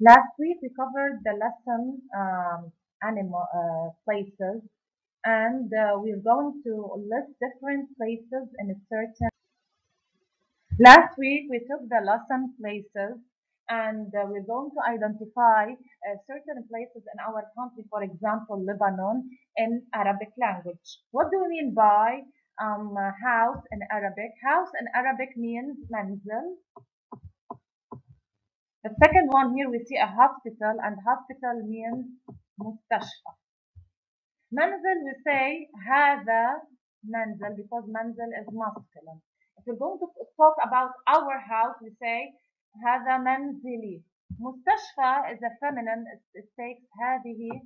Last week we covered the lesson um, animal uh, places and uh, we're going to list different places in a certain Last week we took the lesson places and uh, we're going to identify uh, certain places in our country, for example, Lebanon in Arabic language. What do we mean by um, house in Arabic? House in Arabic means manzil. The second one here we see a hospital and hospital means مستشفى. Manzil we say هذا manzil because manzil is masculine. If we're going to talk about our house we say هذا منزلي. مستشفى is a feminine it takes هذه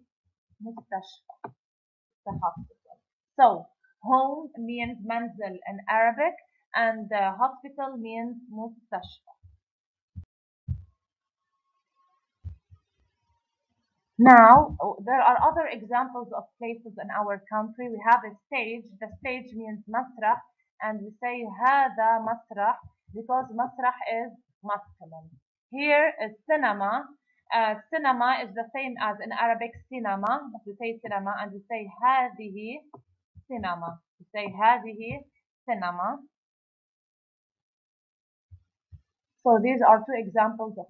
مستشفى. The hospital. So home means manzil in Arabic and uh, hospital means مستشفى. Now, there are other examples of places in our country. We have a stage. The stage means masrah, and we say هذا masrah because masrah is masculine. Here is cinema. Uh, cinema is the same as in Arabic cinema. We say cinema, and we say هذه cinema. We say هذه cinema. So these are two examples of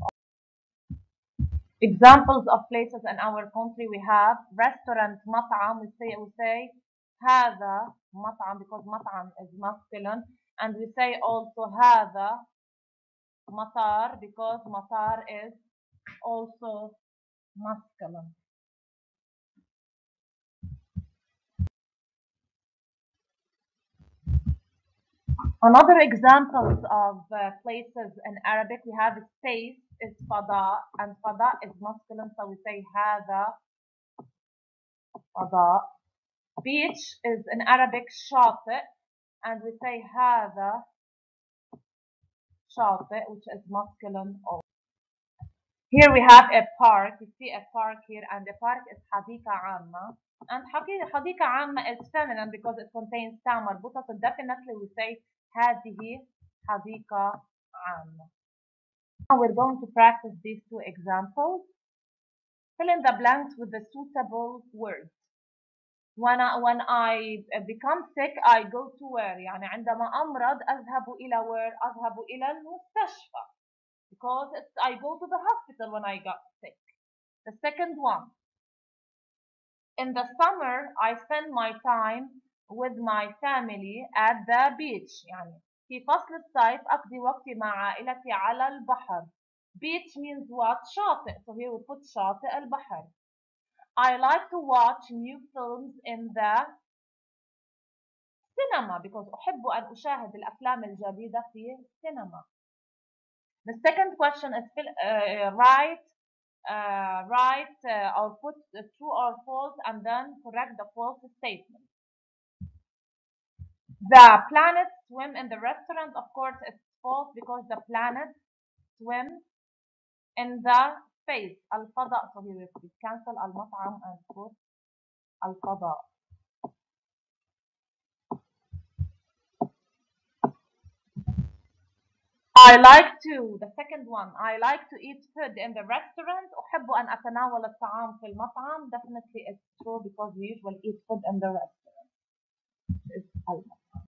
examples of places in our country we have restaurant مطعم we say we say هذا مطعم because مطعم is masculine and we say also هذا مطار because مطار is also masculine Another examples of uh, places in Arabic we have space is fada and fada is masculine so we say هذا fada beach is in Arabic شاطئ and we say هذا شاطئ which is masculine also. Here we have a park you see a park here and the park is حديقة عامة and حديقة عامة is feminine because it contains تا مربوطة so definitely we say هذه حديقة عامة Now we're going to practice these two examples. Fill in the blanks with the suitable words. When I, when I become sick, I go to where? يعني عندما أمرض أذهب إلى where? أذهب إلى المستشفى. Because it's, I go to the hospital when I got sick. The second one. In the summer, I spend my time with my family at the beach. يعني في فصل الصيف أقضي وقتي مع عائلتي على البحر. Beach means what? شاطئ. So here we put شاطئ البحر. I like to watch new films in the cinema because أحب أن أشاهد الأفلام الجديدة في السينما. The second question is uh, write uh, write uh, or put true or false and then correct the false statement. The planets swim in the restaurant. Of course, it's false because the planets swim in the space. الفضاء. So here we cancel المطعم and put الفضاء. I like to, the second one, I like to eat food in the restaurant. أحب أن أتناول الطعام في المطعم. Definitely it's true because we usually eat food in the restaurant. It's